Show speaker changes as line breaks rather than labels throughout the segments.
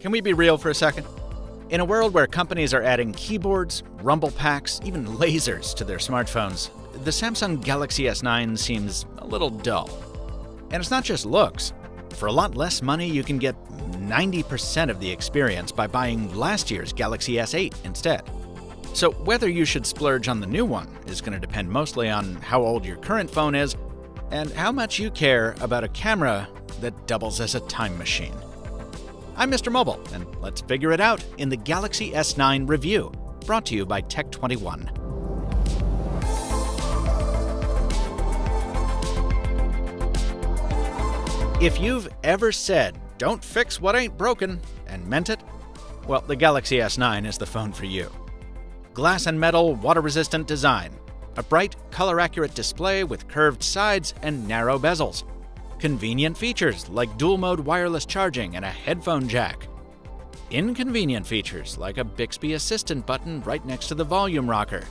Can we be real for a second? In a world where companies are adding keyboards, rumble packs, even lasers to their smartphones, the Samsung Galaxy S9 seems a little dull. And it's not just looks. For a lot less money, you can get 90% of the experience by buying last year's Galaxy S8 instead. So, whether you should splurge on the new one is going to depend mostly on how old your current phone is and how much you care about a camera that doubles as a time machine. I'm Mr. Mobile, and let's figure it out in the Galaxy S9 review, brought to you by Tech21. If you've ever said, don't fix what ain't broken, and meant it, well, the Galaxy S9 is the phone for you. Glass and metal, water resistant design, a bright, color accurate display with curved sides and narrow bezels, convenient features like dual mode wireless charging and a headphone jack, inconvenient features like a Bixby Assistant button right next to the volume rocker,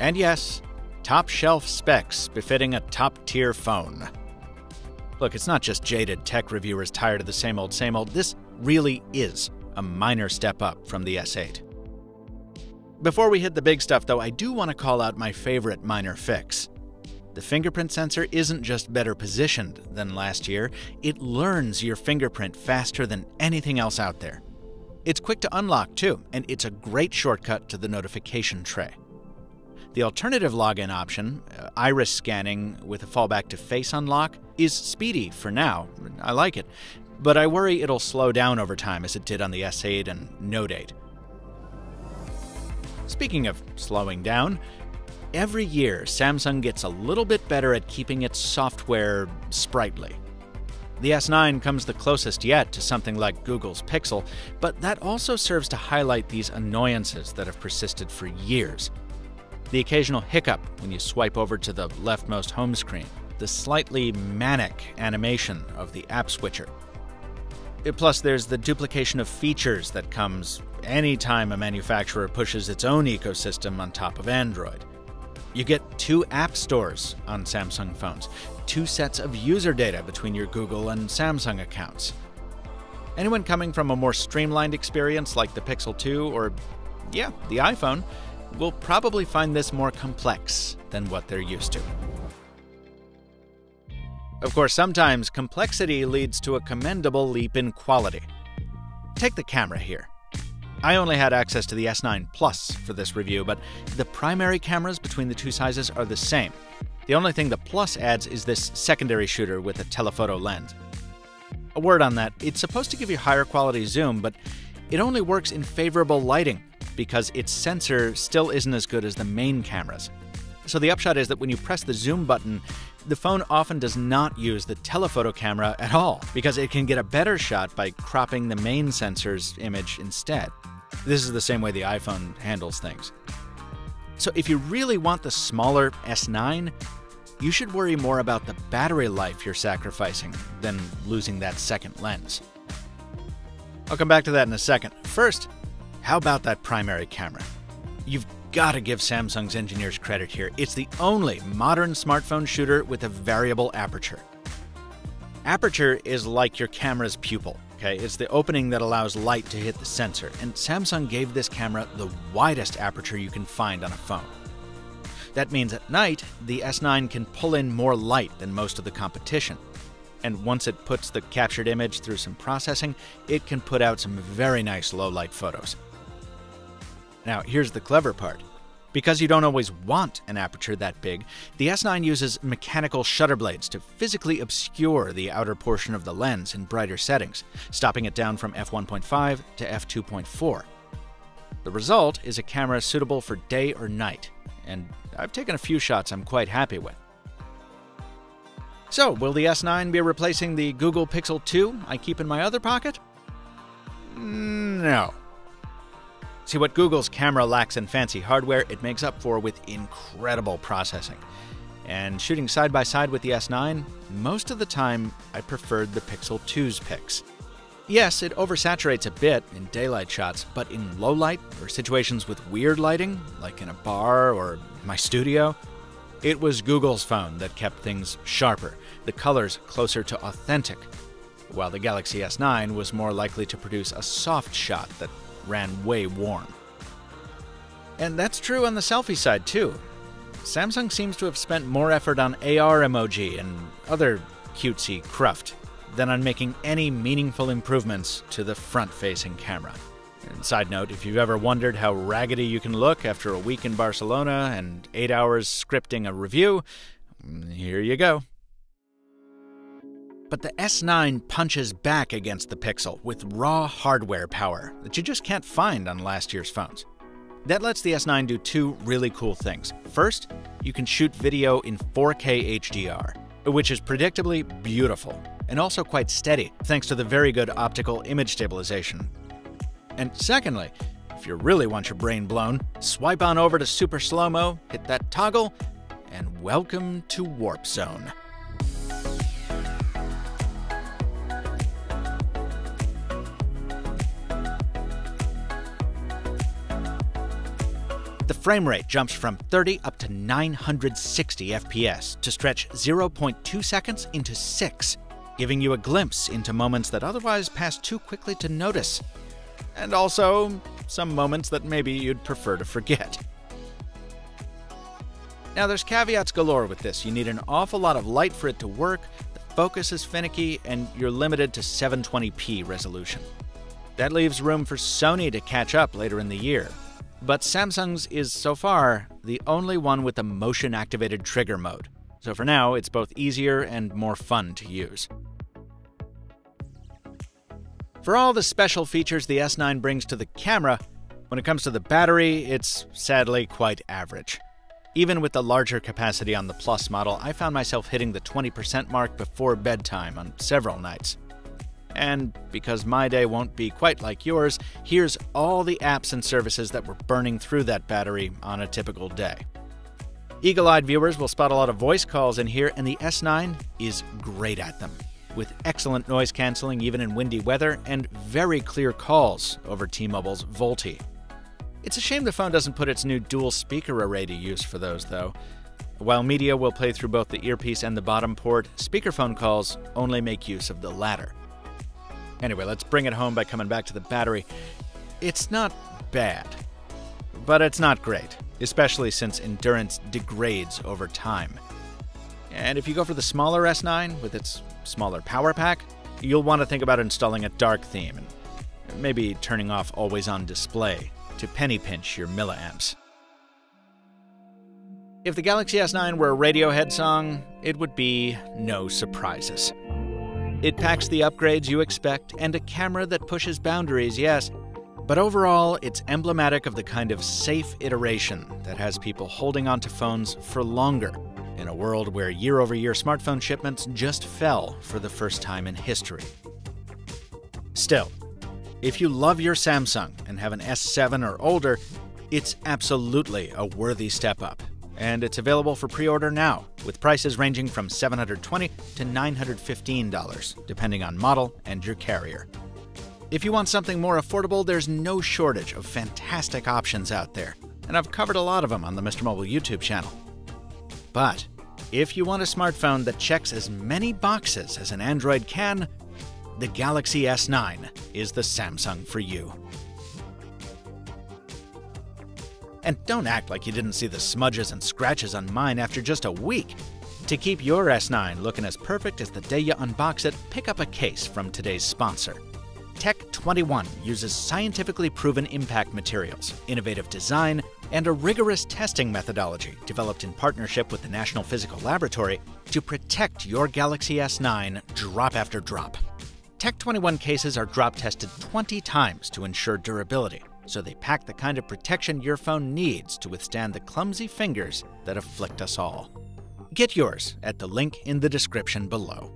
and yes, top shelf specs befitting a top tier phone. Look, it's not just jaded tech reviewers tired of the same old, same old. This really is a minor step up from the S8. Before we hit the big stuff, though, I do want to call out my favorite minor fix. The fingerprint sensor isn't just better positioned than last year, it learns your fingerprint faster than anything else out there. It's quick to unlock, too, and it's a great shortcut to the notification tray. The alternative login option, uh, iris scanning with a fallback to face unlock, is speedy for now. I like it, but I worry it'll slow down over time as it did on the S8 and Note 8. Speaking of slowing down, every year Samsung gets a little bit better at keeping its software sprightly. The S9 comes the closest yet to something like Google's Pixel, but that also serves to highlight these annoyances that have persisted for years the occasional hiccup when you swipe over to the leftmost home screen, the slightly manic animation of the app switcher. Plus, there's the duplication of features that comes anytime a manufacturer pushes its own ecosystem on top of Android. You get two app stores on Samsung phones, two sets of user data between your Google and Samsung accounts. Anyone coming from a more streamlined experience like the Pixel 2 or, yeah, the iPhone will probably find this more complex than what they're used to. Of course, sometimes complexity leads to a commendable leap in quality. Take the camera here. I only had access to the S9 Plus for this review, but the primary cameras between the two sizes are the same. The only thing the Plus adds is this secondary shooter with a telephoto lens. A word on that it's supposed to give you higher quality zoom, but it only works in favorable lighting, because its sensor still isn't as good as the main cameras. So the upshot is that when you press the zoom button, the phone often does not use the telephoto camera at all because it can get a better shot by cropping the main sensor's image instead. This is the same way the iPhone handles things. So if you really want the smaller S9, you should worry more about the battery life you're sacrificing than losing that second lens. I'll come back to that in a second. First, how about that primary camera? You've got to give Samsung's engineers credit here. It's the only modern smartphone shooter with a variable aperture. Aperture is like your camera's pupil, okay? It's the opening that allows light to hit the sensor, and Samsung gave this camera the widest aperture you can find on a phone. That means at night, the S9 can pull in more light than most of the competition. And once it puts the captured image through some processing, it can put out some very nice low light photos. Now, here's the clever part. Because you don't always want an aperture that big, the S9 uses mechanical shutter blades to physically obscure the outer portion of the lens in brighter settings, stopping it down from f1.5 to f2.4. The result is a camera suitable for day or night, and I've taken a few shots I'm quite happy with. So, will the S9 be replacing the Google Pixel 2 I keep in my other pocket? Mm, no. See, what Google's camera lacks in fancy hardware, it makes up for with incredible processing. And shooting side by side with the S9, most of the time I preferred the Pixel 2's pics. Yes, it oversaturates a bit in daylight shots, but in low light or situations with weird lighting, like in a bar or my studio, it was Google's phone that kept things sharper, the colors closer to authentic. while the Galaxy S9 was more likely to produce a soft shot that ran way warm. And that's true on the selfie side, too. Samsung seems to have spent more effort on AR emoji and other cutesy cruft than on making any meaningful improvements to the front facing camera. And side note, if you've ever wondered how raggedy you can look after a week in Barcelona and eight hours scripting a review, mm, here you go. But the S9 punches back against the Pixel with raw hardware power that you just can't find on last year's phones. That lets the S9 do two really cool things. First, you can shoot video in 4K HDR, which is predictably beautiful and also quite steady thanks to the very good optical image stabilization. And secondly, if you really want your brain blown, swipe on over to Super Slow Mo, hit that toggle, and welcome to Warp Zone. Frame rate jumps from 30 up to 960 FPS to stretch 0.2 seconds into 6, giving you a glimpse into moments that otherwise pass too quickly to notice. And also, some moments that maybe you'd prefer to forget. Now, there's caveats galore with this. You need an awful lot of light for it to work, the focus is finicky, and you're limited to 720p resolution. That leaves room for Sony to catch up later in the year, but Samsung's is so far the only one with a motion activated trigger mode. So for now, it's both easier and more fun to use. For all the special features the S9 brings to the camera, when it comes to the battery, it's sadly quite average. Even with the larger capacity on the Plus model, I found myself hitting the 20% mark before bedtime on several nights. And because my day won't be quite like yours, here's all the apps and services that were burning through that battery on a typical day. Eagle eyed viewers will spot a lot of voice calls in here, and the S9 is great at them, with excellent noise canceling even in windy weather and very clear calls over T Mobile's VoLTE. It's a shame the phone doesn't put its new dual speaker array to use for those, though. While media will play through both the earpiece and the bottom port, speakerphone calls only make use of the latter. Anyway, let's bring it home by coming back to the battery. It's not bad, but it's not great, especially since endurance degrades over time. And if you go for the smaller S9 with its smaller power pack, you'll want to think about installing a dark theme and maybe turning off always on display to penny pinch your milliamps. If the Galaxy S9 were a Radiohead song, it would be No Surprises. It packs the upgrades you expect and a camera that pushes boundaries, yes. But overall, it's emblematic of the kind of safe iteration that has people holding onto phones for longer in a world where year over year smartphone shipments just fell for the first time in history. Still, if you love your Samsung and have an S7 or older, it's absolutely a worthy step up and it's available for pre order now, with prices ranging from 720 to $915, depending on model and your carrier. If you want something more affordable, there's no shortage of fantastic options out there, and I've covered a lot of them on the Mr. Mobile YouTube channel. But if you want a smartphone that checks as many boxes as an Android can, the Galaxy S9 is the Samsung for you. And don't act like you didn't see the smudges and scratches on mine after just a week. To keep your S9 looking as perfect as the day you unbox it, pick up a case from today's sponsor. Tech 21 uses scientifically proven impact materials, innovative design, and a rigorous testing methodology developed in partnership with the National Physical Laboratory to protect your Galaxy S9 drop after drop. Tech 21 cases are drop tested 20 times to ensure durability, so they pack the kind of protection your phone needs to withstand the clumsy fingers that afflict us all. Get yours at the link in the description below.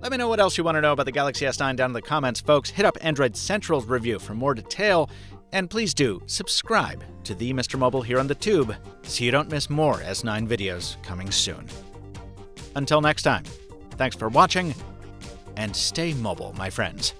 Let me know what else you want to know about the Galaxy S9 down in the comments, folks. Hit up Android Central's review for more detail, and please do subscribe to the Mr. Mobile here on the tube so you don't miss more S9 videos coming soon. Until next time, thanks for watching, and stay mobile, my friends.